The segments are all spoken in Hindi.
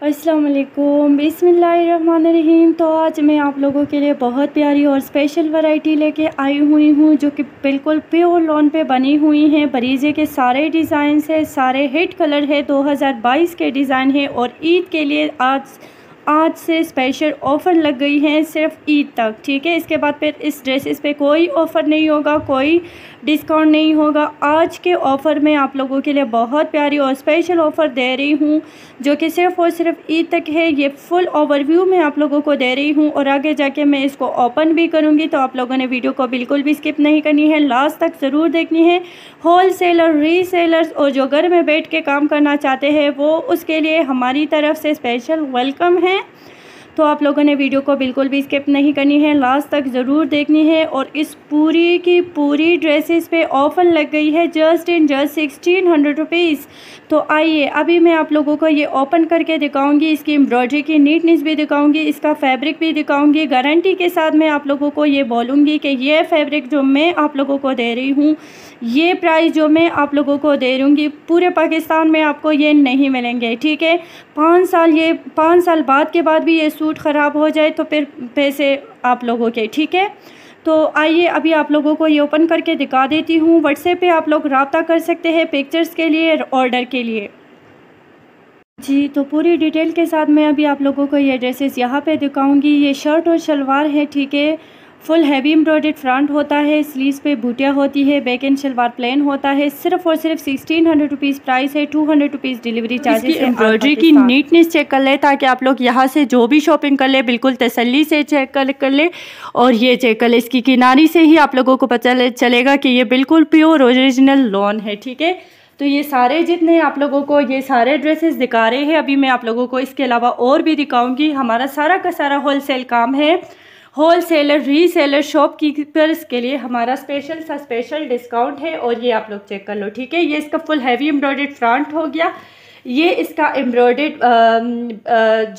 अस्सलाम बिसमीम तो आज मैं आप लोगों के लिए बहुत प्यारी और स्पेशल वैरायटी लेके आई हुई हूँ, जो कि बिल्कुल प्योर लॉन पे बनी हुई हैं। बरीजे के सारे डिज़ाइन है, सारे हिट कलर है 2022 के डिज़ाइन है और ईद के लिए आज आज से स्पेशल ऑफ़र लग गई है सिर्फ़ ईद तक, ठीक है? इसके बाद फिर इस ड्रेसेस पे कोई ऑफ़र नहीं होगा, कोई डिस्काउंट नहीं होगा। आज के ऑफ़र में आप लोगों के लिए बहुत प्यारी और स्पेशल ऑफ़र दे रही हूँ, जो कि सिर्फ़ और सिर्फ़ ईद तक है। ये फुल ओवरव्यू मैं आप लोगों को दे रही हूँ और आगे जाके मैं इसको ओपन भी करूँगी तो आप लोगों ने वीडियो को बिल्कुल भी स्किप नहीं करनी है। लास्ट तक ज़रूर देखनी है। होल सेलर रीसेलर्स और जो घर में बैठ के काम करना चाहते हैं, वो उसके लिए हमारी तरफ़ से स्पेशल वेलकम है। हैं। तो आप लोगों ने वीडियो को बिल्कुल भी स्किप नहीं करनी है। लास्ट तक ज़रूर देखनी है और इस पूरी की पूरी ड्रेसेस पे ऑफ़र लग गई है just in, just sixteen hundred rupees तो आइए, अभी मैं आप लोगों को ये ओपन करके दिखाऊँगी। इसकी एम्ब्रॉयडरी की नीटनेस भी दिखाऊँगी, इसका फैब्रिक भी दिखाऊँगी। गारंटी के साथ मैं आप लोगों को ये बोलूँगी कि ये फैब्रिक जो मैं आप लोगों को दे रही हूँ, ये प्राइस जो मैं आप लोगों को दे दूँगी पूरे पाकिस्तान में आपको ये नहीं मिलेंगे, ठीक है? पाँच साल ये, पाँच साल बाद के बाद भी ये सूट ख़राब हो जाए तो फिर पैसे आप लोगों के, ठीक है? तो आइए अभी आप लोगों को ये ओपन करके दिखा देती हूँ। व्हाट्सएप पे आप लोग रबता कर सकते हैं पिक्चर्स के लिए ऑर्डर के लिए। जी तो पूरी डिटेल के साथ मैं अभी आप लोगों को ये ड्रेसेस यहाँ पे दिखाऊँगी। ये शर्ट और शलवार है, ठीक है? फुल हैवी एम्ब्रॉयड फ्रंट होता है स्लीव्स पे बूटियाँ होती है बैक एंड शलवार प्लेन होता है सिर्फ़ और सिर्फ़ सिक्सटीन हंड्रेड रुपीज़ प्राइस है two hundred rupees delivery charges embroidery की नीटनेस चेक कर ले ताकि आप लोग यहाँ से जो भी शॉपिंग कर ले बिल्कुल तसल्ली से चेक कर कर ले और ये चेक कर ले इसकी किनारी से ही आप लोगों को पता चलेगा कि ये बिल्कुल प्योर ओरिजिनल लॉन है ठीक है? तो ये सारे जितने आप लोगों को ये सारे ड्रेसेस दिखा रहे हैं अभी मैं आप लोगों को इसके अलावा और भी दिखाऊँगी। हमारा सारा का सारा होलसेल काम है। Wholesaler re reseller shopkeepers के लिए हमारा स्पेशल सा स्पेशल डिस्काउंट है और ये आप लोग चेक कर लो, ठीक है? ये इसका फुल हैवी एम्ब्रॉयड फ्रंट हो गया। ये इसका एम्ब्रॉयड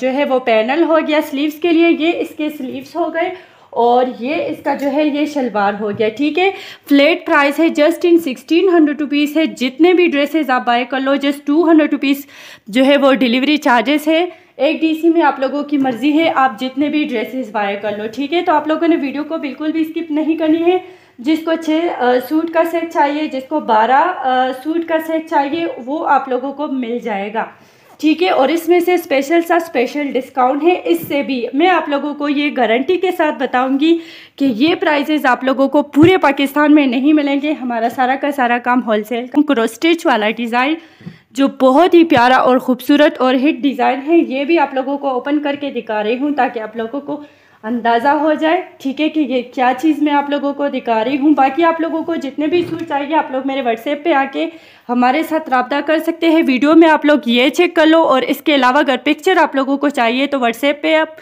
जो है वो पैनल हो गया स्लीव्स के लिए। ये इसके स्लीव्स हो गए और ये इसका जो है ये शलवार हो गया, ठीक है? फ्लेट प्राइस है just in sixteen hundred rupees है। जितने भी ड्रेसेस आप बाय कर लो जस्ट टू हंड्रेड रुपीज़ जो है वो डिलीवरी चार्जेस है। एक डीसी में आप लोगों की मर्ज़ी है, आप जितने भी ड्रेसेस बाय कर लो, ठीक है? तो आप लोगों ने वीडियो को बिल्कुल भी स्किप नहीं करनी है। जिसको छः सूट का सेट चाहिए, जिसको बारह सूट का सेट चाहिए, वो आप लोगों को मिल जाएगा। ठीक है? और इसमें से स्पेशल सा स्पेशल डिस्काउंट है। इससे भी मैं आप लोगों को ये गारंटी के साथ बताऊँगी कि ये प्राइजेज़ आप लोगों को पूरे पाकिस्तान में नहीं मिलेंगे। हमारा सारा का सारा काम होलसेल क्रोस्टिच वाला डिज़ाइन जो बहुत ही प्यारा और ख़ूबसूरत और हिट डिज़ाइन है ये भी आप लोगों को ओपन करके दिखा रही हूँ ताकि आप लोगों को अंदाज़ा हो जाए ठीक है कि ये क्या चीज़ मैं आप लोगों को दिखा रही हूँ। बाकी आप लोगों को जितने भी सूट चाहिए आप लोग मेरे व्हाट्सएप पे आके हमारे साथ रबता कर सकते हैं। वीडियो में आप लोग ये चेक कर लो और इसके अलावा अगर पिक्चर आप लोगों को चाहिए तो व्हाट्सएप पे आप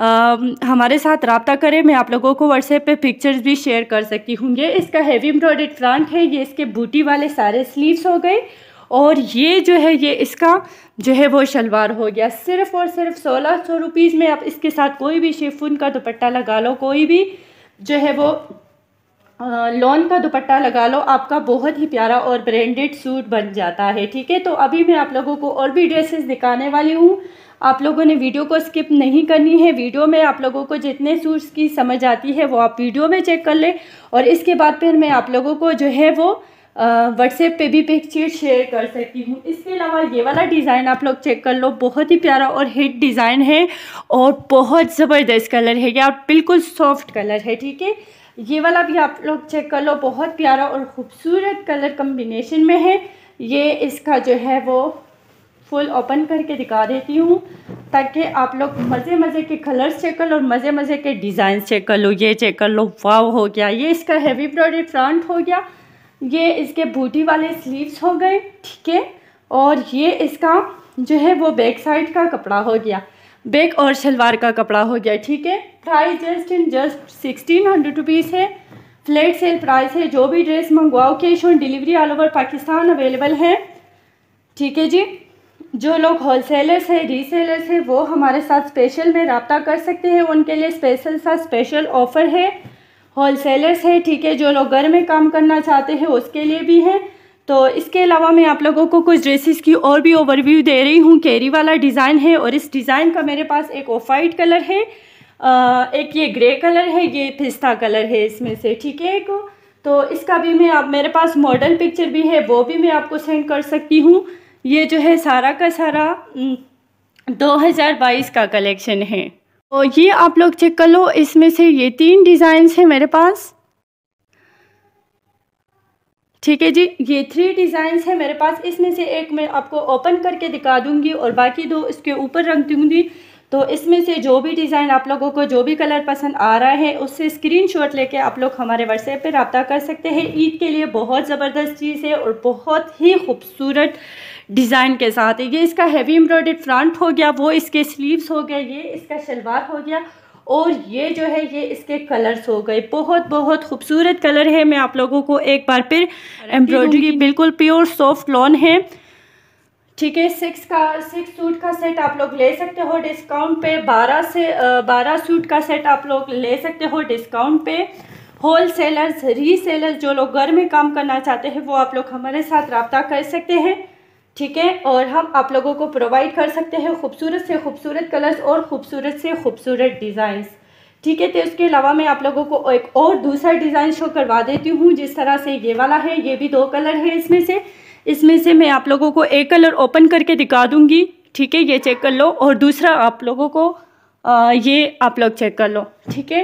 आ, हमारे साथ रबता करें। मैं आप लोगों को व्हाट्सएप पे पिक्चर्स भी शेयर कर सकती हूँ। ये इसका हैवी एम्ब्रॉयड फ्रंट है ये इसके बूटी वाले सारे स्लीव्स हो गए। और ये जो है, ये इसका जो है वो शलवार हो गया। सिर्फ़ और सिर्फ़ सोलह सौ रुपीज़ में आप इसके साथ कोई भी शेफुन का दुपट्टा लगा लो, कोई भी जो है वो लॉन का दुपट्टा लगा लो, आपका बहुत ही प्यारा और ब्रांडेड सूट बन जाता है, ठीक है? तो अभी मैं आप लोगों को और भी ड्रेसेस दिखाने वाली हूँ। आप लोगों ने वीडियो को स्किप नहीं करनी है। वीडियो में आप लोगों को जितने सूट्स की समझ आती है, वो आप वीडियो में चेक कर ले और इसके बाद फिर मैं आप लोगों को जो है वो व्हाट्सएप पे भी पिक्चर शेयर कर सकती हूँ। इसके अलावा ये वाला डिज़ाइन आप लोग चेक कर लो। बहुत ही प्यारा और हिट डिज़ाइन है और बहुत ज़बरदस्त कलर है। या बिल्कुल सॉफ्ट कलर है, ठीक है? ये वाला भी आप लोग चेक कर लो। बहुत प्यारा और ख़ूबसूरत कलर कम्बिनेशन में है। ये इसका जो है वो फुल ओपन करके दिखा देती हूँ ताकि आप लोग मज़े मज़े के कलर्स चेक कर लो और मज़े मज़े के डिज़ाइन चेक कर लो। ये चेक कर लो। वाव हो गया। ये इसका हैवी ब्रॉडेड फ्रंट हो गया। ये इसके बूटी वाले स्लीव्स हो गए, ठीक है? और ये इसका जो है वो बैक साइड का कपड़ा हो गया। बैक और शलवार का कपड़ा हो गया, ठीक है? Price just in just sixteen hundred rupees है। फ्लैट सेल प्राइस है, जो भी dress मंगवाओ cash on delivery all over Pakistan available है। ठीक है जी? जो लोग होलसेलर्स हैं रीसेलर्स हैं, वो हमारे साथ स्पेशल में रबता कर सकते हैं। उनके लिए स्पेशल सा स्पेशल ऑफ़र है। होलसेलर्स है, ठीक है, जो लोग घर में काम करना चाहते हैं, उसके लिए भी है। तो इसके अलावा मैं आप लोगों को कुछ ड्रेसेस की और भी ओवरव्यू दे रही हूँ। कैरी वाला डिज़ाइन है और इस डिज़ाइन का मेरे पास एक ऑफ़ कलर है एक ये ग्रे कलर है, ये पिस्ता कलर है इसमें से, ठीक है, एक। तो इसका भी मैं आप, मेरे पास मॉडल पिक्चर भी है, वो भी मैं आपको सेंड कर सकती हूँ। ये जो है सारा का सारा 2022 का कलेक्शन है। तो ये आप लोग चेक कर लो, इसमें से ये तीन डिज़ाइंस हैं मेरे पास। ठीक है जी, ये थ्री डिज़ाइंस है मेरे पास, इसमें से एक मैं आपको ओपन करके दिखा दूँगी और बाकी दो इसके ऊपर रख दूँगी। तो इसमें से जो भी डिज़ाइन आप लोगों को जो भी कलर पसंद आ रहा है, उससे स्क्रीनशॉट लेके आप लोग हमारे व्हाट्सएप पे रब्ता कर सकते हैं। ईद के लिए बहुत ज़बरदस्त चीज़ है और बहुत ही खूबसूरत डिज़ाइन के साथ ये इसका हैवी एम्ब्रॉयड फ्रंट हो गया वो इसके स्लीव्स हो गया ये इसका शलवार हो गया और ये जो है ये इसके कलर्स हो गए। बहुत बहुत खूबसूरत कलर है। मैं आप लोगों को एक बार फिर एम्ब्रॉयडरी बिल्कुल प्योर सॉफ्ट लॉन है। ठीक है सिक्स का सिक्स सूट का सेट आप लोग ले सकते हो डिस्काउंट पे। बारह से बारह सूट का सेट आप लोग ले सकते हो डिस्काउंट पे। होल सेलर्स री रीसेलर्स जो लोग घर में काम करना चाहते हैं वो आप लोग हमारे साथ रबता कर सकते हैं। ठीक है? और हम आप लोगों को प्रोवाइड कर सकते हैं खूबसूरत से खूबसूरत कलर्स और ख़ूबसूरत से खूबसूरत डिज़ाइंस ठीक है? तो इसके अलावा मैं आप लोगों को एक और दूसरा डिज़ाइन शो करवा देती हूँ जिस तरह से ये वाला है। ये भी दो कलर है इसमें से। इसमें से मैं आप लोगों को एक कलर ओपन करके दिखा दूँगी। ठीक है? ये चेक कर लो। और दूसरा आप लोगों को आ, ये आप लोग चेक कर लो। ठीक है?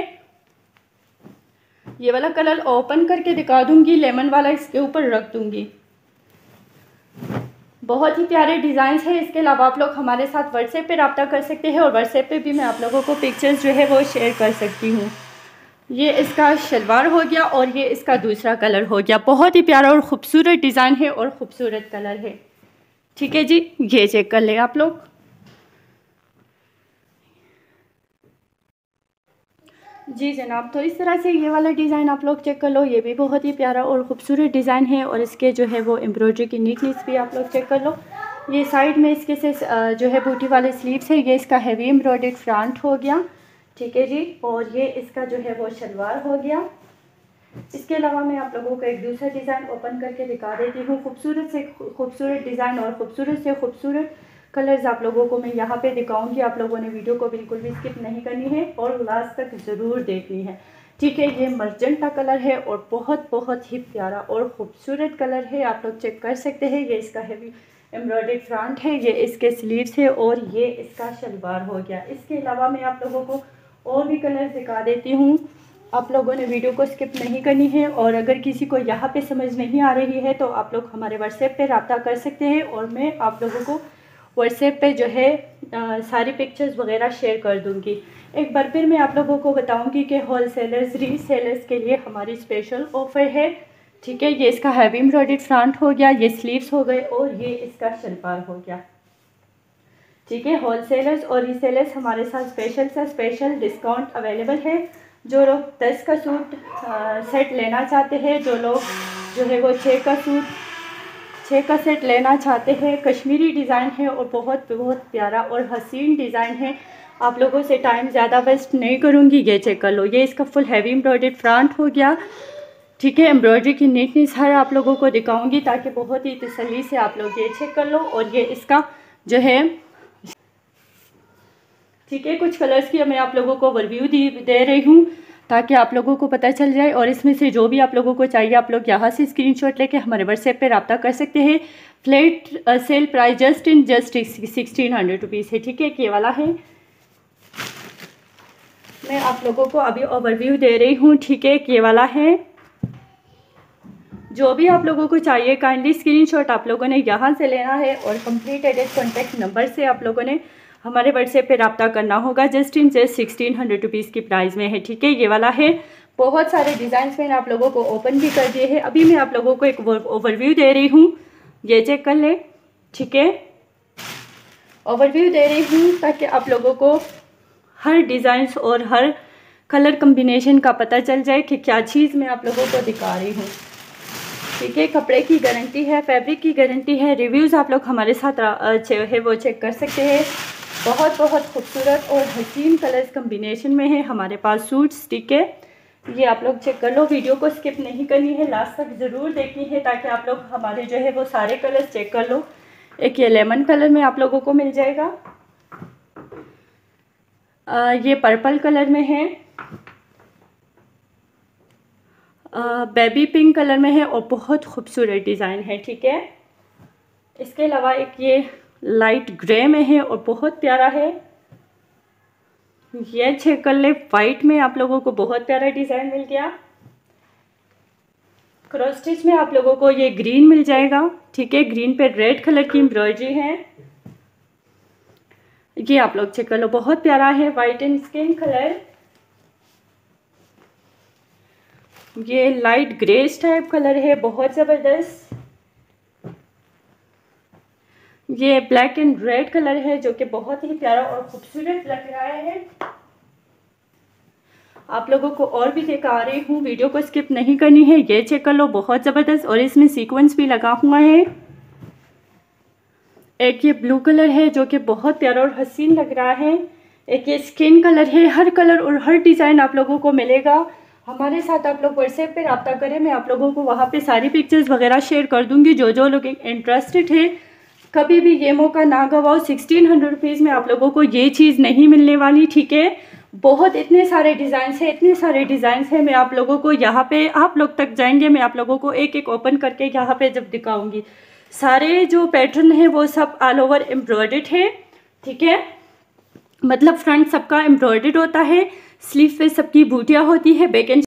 ये वाला कलर ओपन करके दिखा दूँगी। लेमन वाला इसके ऊपर रख दूँगी। बहुत ही प्यारे डिज़ाइंस हैं। इसके अलावा आप लोग हमारे साथ व्हाट्सएप पे रबता कर सकते हैं और व्हाट्सएप पे भी मैं आप लोगों को पिक्चर्स जो है वो शेयर कर सकती हूँ। ये इसका शलवार हो गया और ये इसका दूसरा कलर हो गया। बहुत ही प्यारा और ख़ूबसूरत डिज़ाइन है और ख़ूबसूरत कलर है। ठीक है जी, ये चेक कर ले आप लोग। जी जनाब तो इस तरह से ये वाला डिज़ाइन आप लोग चेक कर लो, ये भी बहुत ही प्यारा और ख़ूबसूरत डिज़ाइन है और इसके जो है वो एम्ब्रॉयडरी की नीटनेस भी आप लोग चेक कर लो। ये साइड में इसके से जो है बूटी वाले स्लीव्स है, ये इसका हैवी एम्ब्रॉयड फ्रंट हो गया, ठीक है जी? और ये इसका जो है वो शलवार हो गया। इसके अलावा मैं आप लोगों को एक दूसरा डिज़ाइन ओपन करके दिखा देती हूँ। खूबसूरत से, खूबसूरत डिज़ाइन और ख़ूबसूरत से खूबसूरत कलर्स आप लोगों को मैं यहाँ पे दिखाऊँगी। आप लोगों ने वीडियो को बिल्कुल भी स्किप नहीं करनी है और लास्ट तक ज़रूर देखनी है। ठीक है, ये मर्जेंटा कलर है और बहुत बहुत ही प्यारा और ख़ूबसूरत कलर है। आप लोग चेक कर सकते हैं, ये इसका हैवी एम्ब्रॉयड फ्रंट है, ये इसके स्लीव्स है और ये इसका शलवार हो गया। इसके अलावा मैं आप लोगों को और भी कलर दिखा देती हूँ। आप लोगों ने वीडियो को स्किप नहीं करनी है और अगर किसी को यहाँ पे समझ नहीं आ रही है तो आप लोग हमारे व्हाट्सएप पे रब्ता कर सकते हैं और मैं आप लोगों को व्हाट्सएप पे जो है आ, सारी पिक्चर्स वगैरह शेयर कर दूँगी। एक बार फिर मैं आप लोगों को बताऊँगी कि होल सेलर्स री सेलर्स के लिए हमारी स्पेशल ऑफ़र है। ठीक है ये इसका हैवी एम्ब्रॉयड फ्रंट हो गया ये स्लीव्स हो गए और ये इसका शलवार हो गया। ठीक है होल सेलर्स और रीसेलर्स हमारे साथ स्पेशल सा स्पेशल डिस्काउंट अवेलेबल है। जो लोग दस का सूट आ, सेट लेना चाहते हैं जो लोग जो है वो छः का सूट छः का सेट लेना चाहते हैं। कश्मीरी डिज़ाइन है और बहुत बहुत प्यारा और हसीन डिज़ाइन है। आप लोगों से टाइम ज़्यादा वेस्ट नहीं करूँगी, ये चेक कर लो। ये इसका फुल हैवी एम्ब्रॉयड फ्रंट हो गया। ठीक है एम्ब्रॉयडरी की नीटनेस हर आप लोगों को दिखाऊँगी ताकि बहुत ही तसली से आप लोग ये चेक कर लो और ये इसका जो है ठीक है, कुछ कलर्स की मैं आप लोगों को ओवरव्यू दे रही हूँ। ताकि आप लोगों को पता चल जाए और इसमें से जो भी आप लोगों को चाहिए, आप लोग यहाँ से स्क्रीनशॉट लेके हमारे व्हाट्सएप पे रब्ता कर सकते हैं। Flat sale price just in just sixteen hundred rupees है, ठीक है? ये वाला है। मैं आप लोगों को अभी ओवरव्यू दे रही हूँ, ठीक है? ये वाला है। जो भी आप लोगों को चाहिए काइंडली स्क्रीनशॉट आप लोगों ने यहाँ से लेना है और कंप्लीट एड्रेस कॉन्टैक्ट नंबर से आप लोगों ने। हमारे व्हाट्सएप पे रब्ता करना होगा। Just in just sixteen hundred rupees की प्राइस में है, ठीक है? ये वाला है। बहुत सारे डिज़ाइन मैंने आप लोगों को ओपन भी कर दिए हैं। अभी मैं आप लोगों को एक ओवरव्यू दे रही हूँ। ये चेक कर ले, ठीक है? ओवरव्यू दे रही हूँ ताकि आप लोगों को हर डिज़ाइंस और हर कलर कम्बिनेशन का पता चल जाए कि क्या चीज़ मैं आप लोगों को दिखा रही हूँ। ठीक है? कपड़े की गारंटी है फैब्रिक की गारंटी है। रिव्यूज़ आप लोग हमारे साथ है, वो चेक कर सकते हैं। बहुत बहुत खूबसूरत और हसीन कलर्स कम्बिनेशन में है हमारे पास सूट ठीक है। ये आप लोग चेक कर लो वीडियो को स्किप नहीं करनी है लास्ट तक ज़रूर देखनी है ताकि आप लोग हमारे जो है वो सारे कलर्स चेक कर लो। एक ये लेमन कलर में आप लोगों को मिल जाएगा। आ, ये पर्पल कलर में है। आ, बेबी पिंक कलर में है और बहुत खूबसूरत डिज़ाइन है ठीक है? इसके अलावा एक ये लाइट ग्रे में है और बहुत प्यारा है। ये छः कलर वाइट में आप लोगों को बहुत प्यारा डिज़ाइन मिल गया। क्रॉस स्टिच में आप लोगों को ये ग्रीन मिल जाएगा। ठीक है ग्रीन पे रेड कलर की एम्ब्रॉयडरी है। ये आप लोग चेक कर लो बहुत प्यारा है वाइट एंड स्किन कलर ये लाइट ग्रेस टाइप कलर है, बहुत ज़बरदस्त। ये ब्लैक एंड रेड कलर है, जो कि बहुत ही प्यारा और खूबसूरत लग रहा है। आप लोगों को और भी दिखा रही हूँ। वीडियो को स्किप नहीं करनी है, ये चेक कर लो, बहुत ज़बरदस्त और इसमें सीक्वेंस भी लगा हुआ है। एक ये ब्लू कलर है, जो कि बहुत प्यारा और हसीन लग रहा है। एक ये स्किन कलर है, हर कलर और हर डिज़ाइन आप लोगों को मिलेगा। हमारे साथ आप लोग व्हाट्सएप पे रब्ता करें, मैं आप लोगों को वहाँ पे सारी पिक्चर्स वगैरह शेयर कर दूँगी। जो जो लोग इंटरेस्टेड है कभी भी ये मौका ना गवाओ। सिक्सटीन हंड्रेड रुपीज़ में आप लोगों को ये चीज़ नहीं मिलने वाली, ठीक है? बहुत इतने सारे डिज़ाइन हैं, इतने सारे डिज़ाइन हैं, मैं आप लोगों को यहाँ पे, आप लोग तक जाएँगे, मैं आप लोगों को एक एक ओपन करके यहाँ पे जब दिखाऊँगी। सारे जो पैटर्न है, वो सब ऑल ओवर एम्ब्रॉयड है, ठीक है? मतलब फ्रंट सबका एम्ब्रॉयड होता है स्लीव पे सबकी बूटियाँ होती है बैक एंड